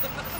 Ha ha ha!